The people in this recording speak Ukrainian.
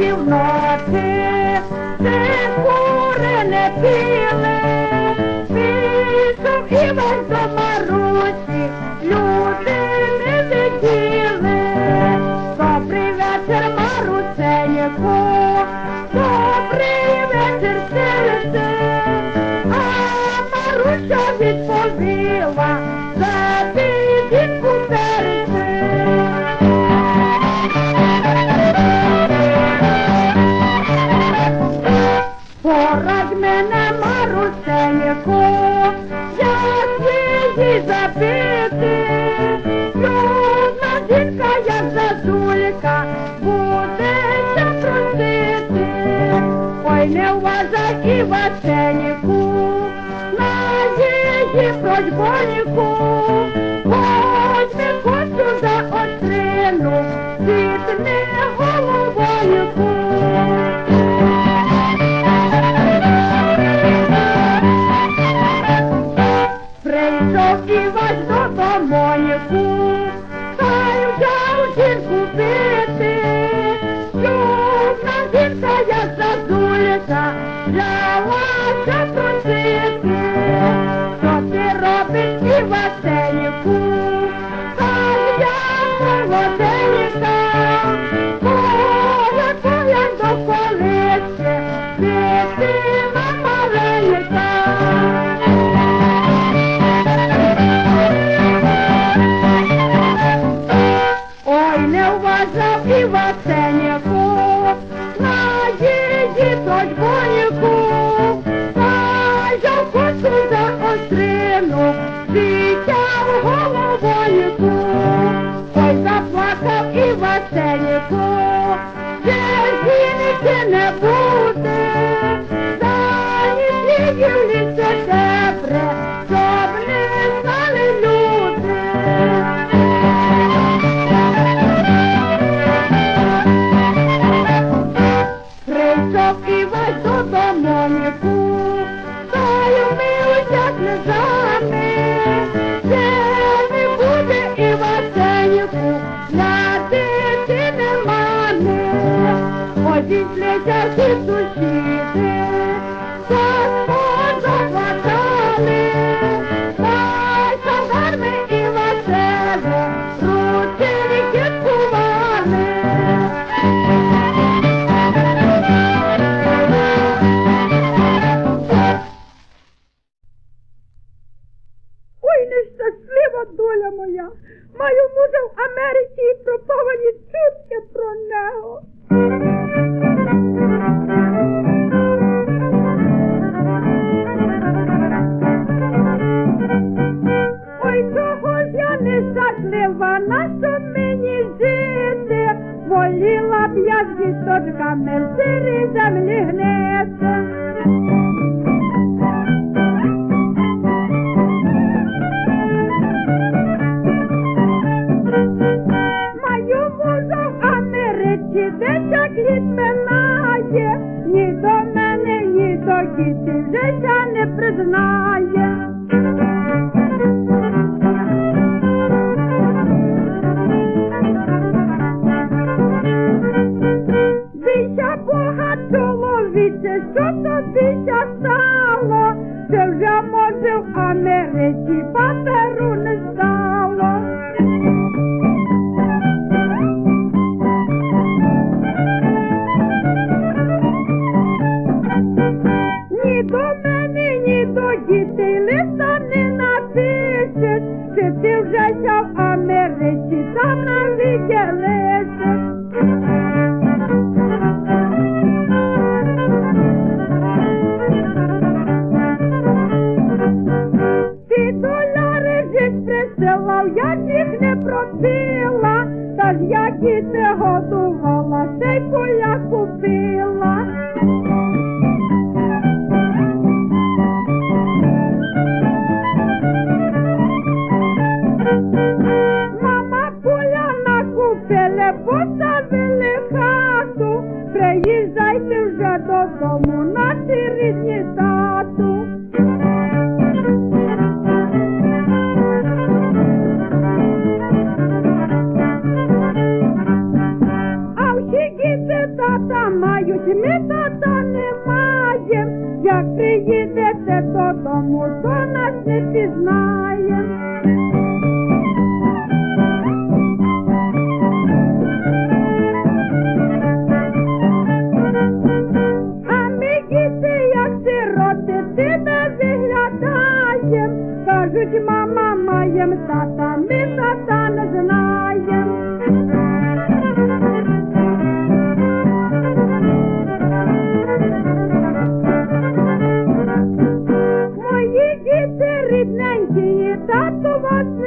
півночі, це кури не піли, пішов і весь до Марусі, люди не виділи. Добрий вечір, Марусеньку, її просьбоньку, Ось не хочу за отрину, світне головоньку. Прийшов Івась до домоньку, та й взяв жінку бити. Чудна жінка, як зазулька, я жінки не Thank you. Діточками в сирій землі гнити. Маю мужа в Америці, десять літ минає, ні до мене, ні до вже ся не признає. Чоловіче, що тобі стало? Це вже може в Америці паперу не стало. Ні до мене, ні до дітей листа не напишеш, чи ти вже ся в Америці там навіки я діти годувала, й поля купила. Мама поляна купили, поставили хату, приїжджайте вже додому, наші рідні тату. Mayo Chimeta. That's the one